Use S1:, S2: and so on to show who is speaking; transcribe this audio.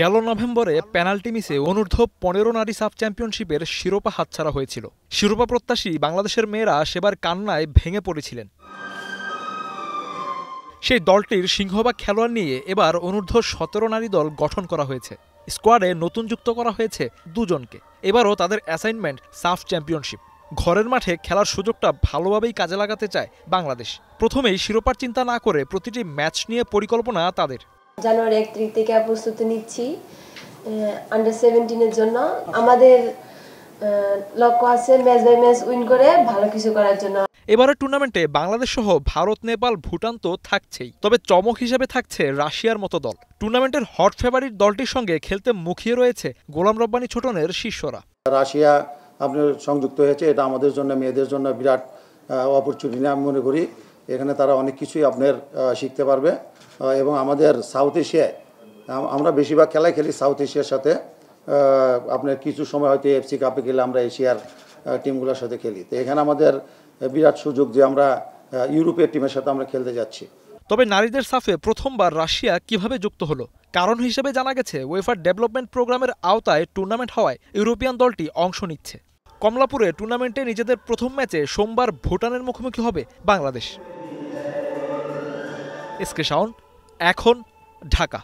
S1: গেল নভেম্বরে পেনাল্টি মিসে অনূর্ধ্ব পনেরো নারী সাব চ্যাম্পিয়নশিপের শিরোপা হাতছাড়া হয়েছিল। শিরোপা প্রত্যাশী বাংলাদেশের মেয়েরা সেবার কান্নায় ভেঙে পড়েছিলেন। সেই দলটির সিংহবাগ খেলোয়াড় নিয়ে এবার অনূর্ধ্ব সতেরো নারী দল গঠন করা হয়েছে। স্কোয়াডে নতুন যুক্ত করা হয়েছে দুজনকে। এবারও তাদের অ্যাসাইনমেন্ট সাফ চ্যাম্পিয়নশিপ। ঘরের মাঠে খেলার সুযোগটা ভালোভাবেই কাজে লাগাতে চায় বাংলাদেশ। প্রথমেই শিরোপার চিন্তা না করে প্রতিটি ম্যাচ নিয়ে পরিকল্পনা তাদের।
S2: জানুয়ারি এক তারিখ থেকে প্রস্তুতি নিচ্ছি আন্ডার সেভেন্টিনের জন্য। আমাদের লক্ষ্য আছে ম্যাচ বাই ম্যাচ উইন করে ভালো কিছু করার জন্য।
S1: এবারের টুর্নামেন্টে বাংলাদেশ সহ ভারত নেপাল ভুটান তো থাকছেই। তবে চমক হিসেবে থাকছে রাশিয়ার মতো দল। টুর্নামেন্টের হট ফেভারিট দলটির সঙ্গে খেলতে মুখিয়ে রয়েছে গোলাম রব্বানি ছোটনের শিষ্যরা।
S3: রাশিয়া আপনার সংযুক্ত হয়েছে এটা আমাদের জন্য মেয়েদের জন্য বিরাট অপরচুনিটি আমি মনে করি। এখানে তারা অনেক কিছুই আপনার শিখতে পারবে। এবং আমাদের সাউথ এশিয়ায় আমরা বেশিরভাগ খেলাই খেলি সাউথ এশিয়ার সাথে। আপনার কিছু সময় হয়তো এফসি কাপে গেলে আমরা এশিয়ার টিমগুলোর সাথে খেলি। তো এখানে আমাদের বিরাট সুযোগ যে আমরা ইউরোপের টিমের সাথে আমরা খেলতে যাচ্ছি।
S1: তবে নারীদের সাফে প্রথমবার রাশিয়া কীভাবে যুক্ত হলো? কারণ হিসেবে জানা গেছে ওয়েফার ডেভেলপমেন্ট প্রোগ্রামের আওতায় টুর্নামেন্ট হওয়ায় ইউরোপিয়ান দলটি অংশ নিচ্ছে। কমলাপুরে টুর্নামেন্টে নিজেদের প্রথম ম্যাচে সোমবার ভুটানের মুখোমুখি হবে বাংলাদেশ। এসকে শাওন এখন ঢাকা।